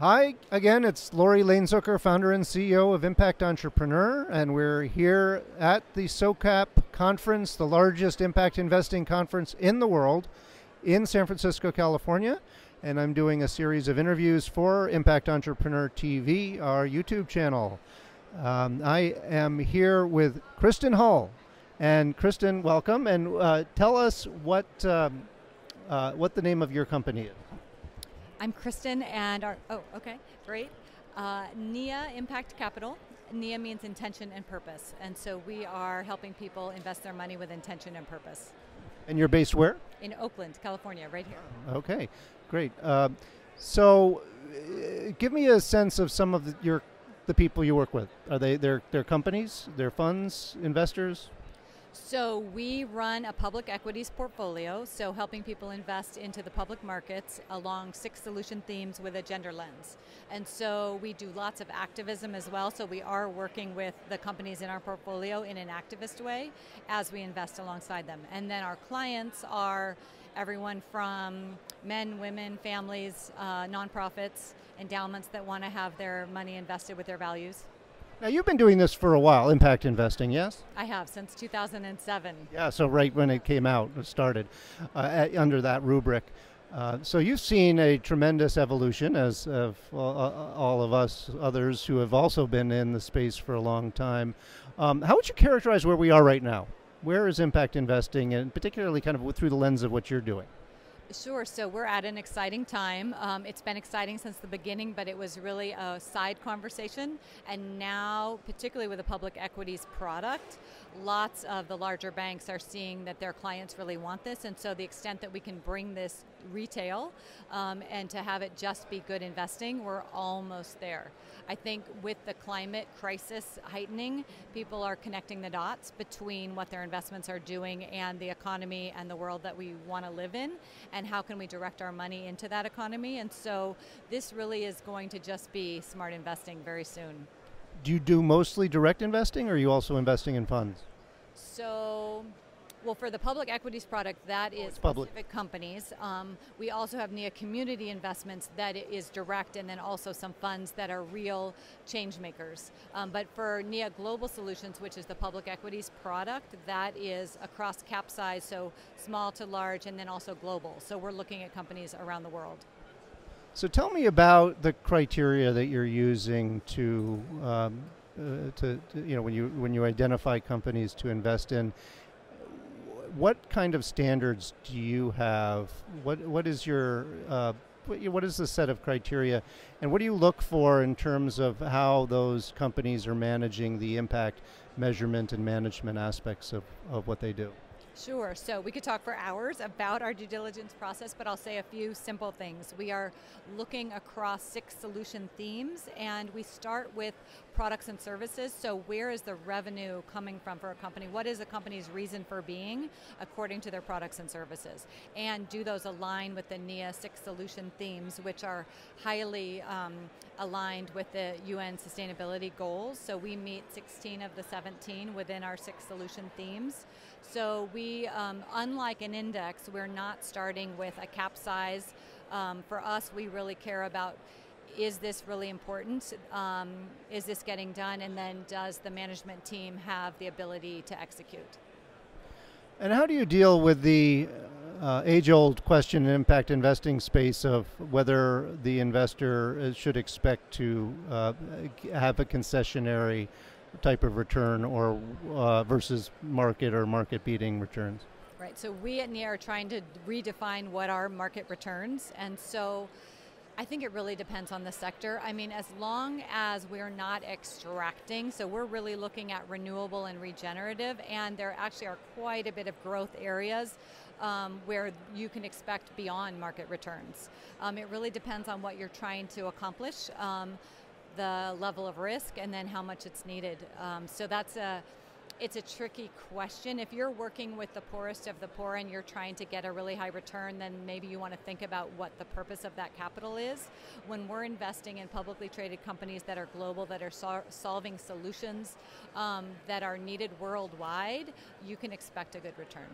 Hi, again, it's Laurie Lane-Zucker, founder and CEO of Impact Entrepreneur, and we're here at the SOCAP conference, the largest impact investing conference in the world in San Francisco, California. And I'm doing a series of interviews for Impact Entrepreneur TV, our YouTube channel. Um, I am here with Kristin Hull. And Kristin, welcome, and uh, tell us what, um, uh, what the name of your company is. I'm Kristin, and our, oh, okay, great. Uh, NIA Impact Capital. NIA means intention and purpose, and so we are helping people invest their money with intention and purpose. And you're based where? In Oakland, California, right here. Okay, great. Uh, so, uh, give me a sense of some of the, your the people you work with. Are they their their companies, their funds, investors? So we run a public equities portfolio, so helping people invest into the public markets along six solution themes with a gender lens. And so we do lots of activism as well, so we are working with the companies in our portfolio in an activist way as we invest alongside them. And then our clients are everyone from men, women, families, uh, nonprofits, endowments that want to have their money invested with their values. Now you've been doing this for a while, impact investing, yes? I have since 2007. Yeah, so right when it came out, it started uh, at, under that rubric. Uh, so you've seen a tremendous evolution, as of all of us others who have also been in the space for a long time. Um, how would you characterize where we are right now? Where is impact investing, and particularly kind of through the lens of what you're doing? Sure. So we're at an exciting time. Um, it's been exciting since the beginning, but it was really a side conversation. And now, particularly with a public equities product, lots of the larger banks are seeing that their clients really want this. And so, the extent that we can bring this retail um, and to have it just be good investing, we're almost there. I think with the climate crisis heightening, people are connecting the dots between what their investments are doing and the economy and the world that we want to live in, and how can we direct our money into that economy. And so this really is going to just be smart investing very soon. Do you do mostly direct investing, or are you also investing in funds? So well, for the public equities product, that oh, is public. specific companies. Um, we also have NIA Community Investments that is direct, and then also some funds that are real change makers. Um, but for NIA Global Solutions, which is the public equities product, that is across cap size, so small to large, and then also global. So we're looking at companies around the world. So tell me about the criteria that you're using to, um, uh, to, to, you know, when you when you identify companies to invest in what kind of standards do you have? What what is your uh, what is the set of criteria, and what do you look for in terms of how those companies are managing the impact measurement and management aspects of, of what they do? Sure. So we could talk for hours about our due diligence process, but I'll say a few simple things. We are looking across six solution themes, and we start with products and services. So where is the revenue coming from for a company? What is a company's reason for being according to their products and services? And do those align with the NIA six solution themes, which are highly um, aligned with the UN sustainability goals. So we meet 16 of the 17 within our six solution themes. So we, um, unlike an index, we're not starting with a cap size. Um, for us, we really care about is this really important? Um, is this getting done? And then does the management team have the ability to execute? And how do you deal with the uh, age-old question in impact investing space of whether the investor uh, should expect to uh, have a concessionary type of return or uh, versus market or market beating returns? Right. So we at NIA are trying to redefine what are market returns, and so I think it really depends on the sector. I mean, as long as we're not extracting, so we're really looking at renewable and regenerative, and there actually are quite a bit of growth areas um, where you can expect beyond market returns. Um, it really depends on what you're trying to accomplish, um, the level of risk, and then how much it's needed. Um, so that's a it's a tricky question. If you're working with the poorest of the poor and you're trying to get a really high return, then maybe you want to think about what the purpose of that capital is. When we're investing in publicly traded companies that are global, that are so solving solutions um, that are needed worldwide, you can expect a good return.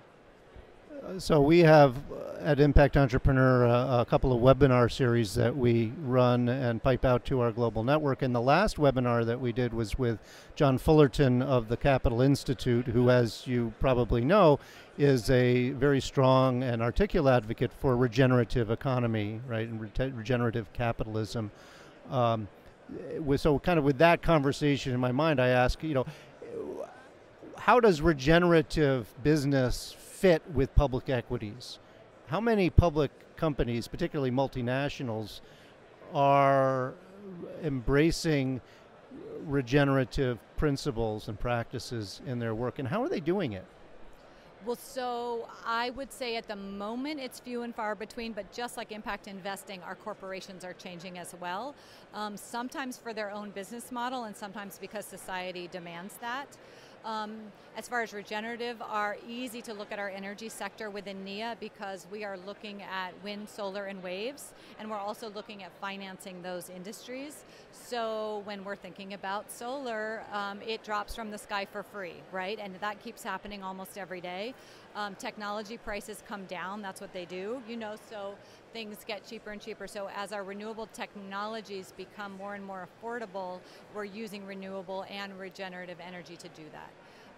So we have uh, at Impact Entrepreneur uh, a couple of webinar series that we run and pipe out to our global network. And the last webinar that we did was with John Fullerton of the Capital Institute, who, as you probably know, is a very strong and articulate advocate for regenerative economy, right, and re- regenerative capitalism. Um, so, kind of with that conversation in my mind, I ask, you know, how does regenerative business fit with public equities. How many public companies, particularly multinationals, are embracing regenerative principles and practices in their work, and how are they doing it? Well, so I would say at the moment it's few and far between, but just like impact investing, our corporations are changing as well. Um, sometimes for their own business model, and sometimes because society demands that. Um, as far as regenerative, are easy to look at our energy sector within NIA because we are looking at wind, solar, and waves, and we're also looking at financing those industries. So when we're thinking about solar, um, it drops from the sky for free, right? And that keeps happening almost every day. Um, technology prices come down, that's what they do, you know, so things get cheaper and cheaper. So as our renewable technologies become more and more affordable, we're using renewable and regenerative energy to do that.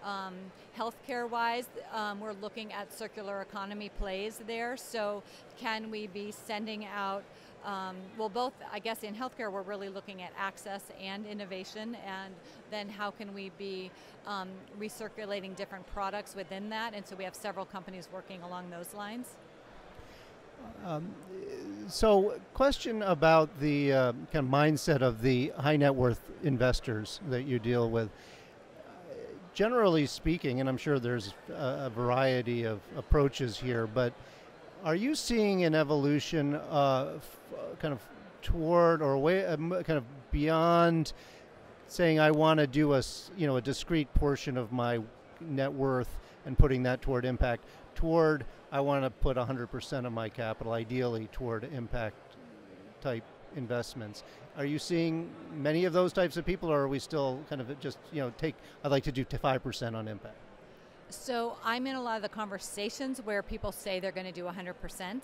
Um, healthcare wise, um, we're looking at circular economy plays there. So, can we be sending out, um, well, both, I guess in healthcare, we're really looking at access and innovation, and then how can we be um, recirculating different products within that? And so, we have several companies working along those lines. Um, so, question about the uh, kind of mindset of the high net worth investors that you deal with. Generally speaking, and I'm sure there's a, a variety of approaches here, but are you seeing an evolution uh, kind of toward or way uh, kind of beyond saying I want to do a you know a discrete portion of my net worth and putting that toward impact toward I want to put 100% of my capital, ideally, toward impact type investments. Are you seeing many of those types of people, or are we still kind of just, you know, take, I'd like to do 5% on impact? So I'm in a lot of the conversations where people say they're going to do 100%.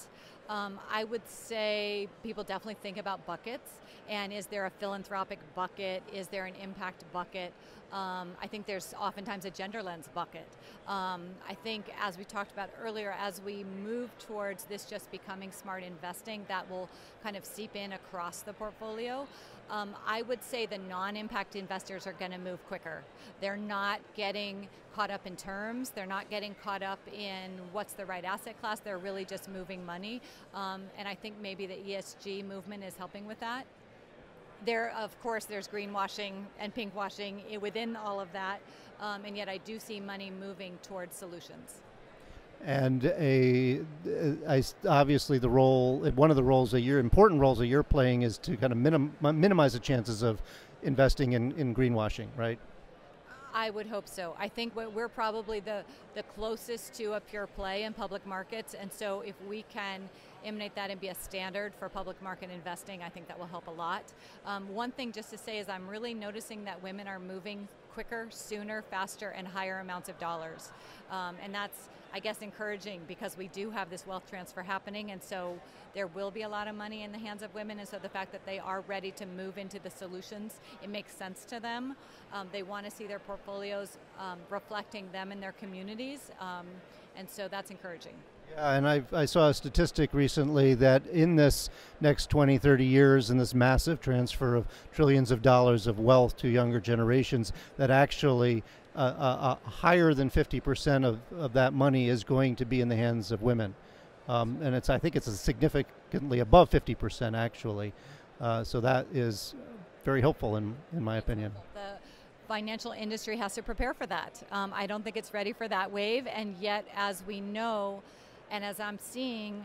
Um, I would say people definitely think about buckets. And is there a philanthropic bucket? Is there an impact bucket? Um, I think there's oftentimes a gender lens bucket. Um, I think, as we talked about earlier, as we move towards this just becoming smart investing, that will kind of seep in across the portfolio. Um, I would say the non impact investors are going to move quicker. They're not getting caught up in terms, they're not getting caught up in what's the right asset class, they're really just moving money. Um, and I think maybe the ESG movement is helping with that there, of course, there's greenwashing and pinkwashing within all of that, um, and yet I do see money moving towards solutions. And a, I, obviously, the role, one of the roles that you're important roles that you're playing is to kind of minim, minimize the chances of investing in, in greenwashing, right? I would hope so. I think we're probably the, the closest to a pure play in public markets, and so if we can emanate that and be a standard for public market investing, I think that will help a lot. Um, one thing just to say is I'm really noticing that women are moving quicker, sooner, faster, and higher amounts of dollars. Um, and that's, I guess, encouraging because we do have this wealth transfer happening, and so there will be a lot of money in the hands of women. And so the fact that they are ready to move into the solutions, it makes sense to them. Um, they want to see their portfolios um, reflecting them in their communities, um, and so that's encouraging. Yeah, and I, I saw a statistic recently that in this next 20, 30 years, in this massive transfer of trillions of dollars of wealth to younger generations, that actually uh, uh, uh, higher than 50% of, of that money is going to be in the hands of women. Um, and it's I think it's significantly above 50% actually. Uh, so that is very hopeful in, in my opinion. The financial industry has to prepare for that. Um, I don't think it's ready for that wave, and yet, as we know, and as I'm seeing,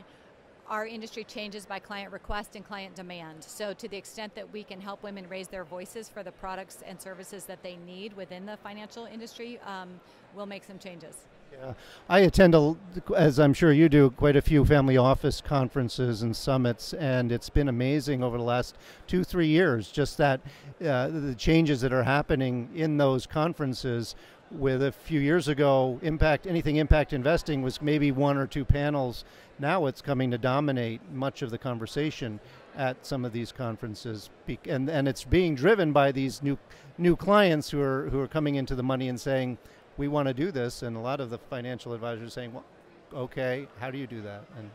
our industry changes by client request and client demand. So, to the extent that we can help women raise their voices for the products and services that they need within the financial industry, um, we'll make some changes. Yeah, I attend, a, as I'm sure you do, quite a few family office conferences and summits, and it's been amazing over the last two, three years. Just that uh, the changes that are happening in those conferences with a few years ago, impact anything impact investing was maybe one or two panels. Now it's coming to dominate much of the conversation at some of these conferences, and and it's being driven by these new new clients who are who are coming into the money and saying, we want to do this, and a lot of the financial advisors are saying, well, okay, how do you do that? And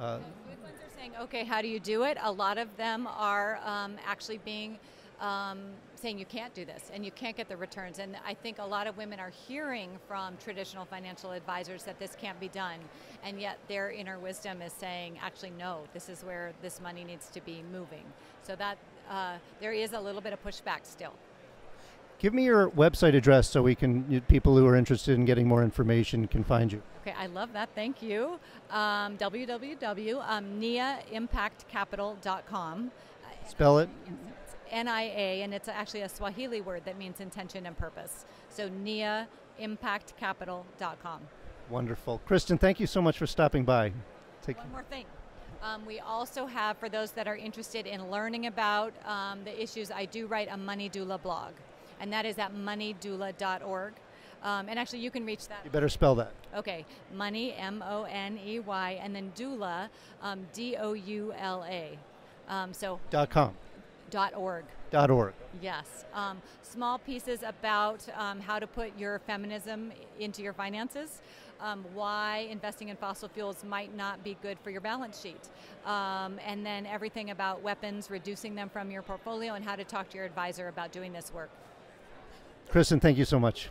uh, ones are saying, okay, how do you do it? A lot of them are um, actually being um, saying you can't do this and you can't get the returns. And I think a lot of women are hearing from traditional financial advisors that this can't be done, and yet their inner wisdom is saying, actually, no, this is where this money needs to be moving. So that uh, there is a little bit of pushback still. Give me your website address so we can people who are interested in getting more information can find you. Okay, I love that. Thank you. Um, www.niaimpactcapital.com. Spell it. NIA, and it's actually a Swahili word that means intention and purpose. So niaimpactcapital.com. Wonderful. Kristin, thank you so much for stopping by. Take One more thing. Um, we also have, for those that are interested in learning about um, the issues, I do write a Money Doula blog, and that is at moneydoula.org. Um, and actually, you can reach that. You better spell that. Okay, money, M O N E Y, and then doula, um, D O U L A. Um, so. Dot com. Dot org. Dot org. Yes. Um, small pieces about um, how to put your feminism into your finances. Um, why investing in fossil fuels might not be good for your balance sheet. Um, and then everything about weapons, reducing them from your portfolio, and how to talk to your advisor about doing this work. Kristin, thank you so much.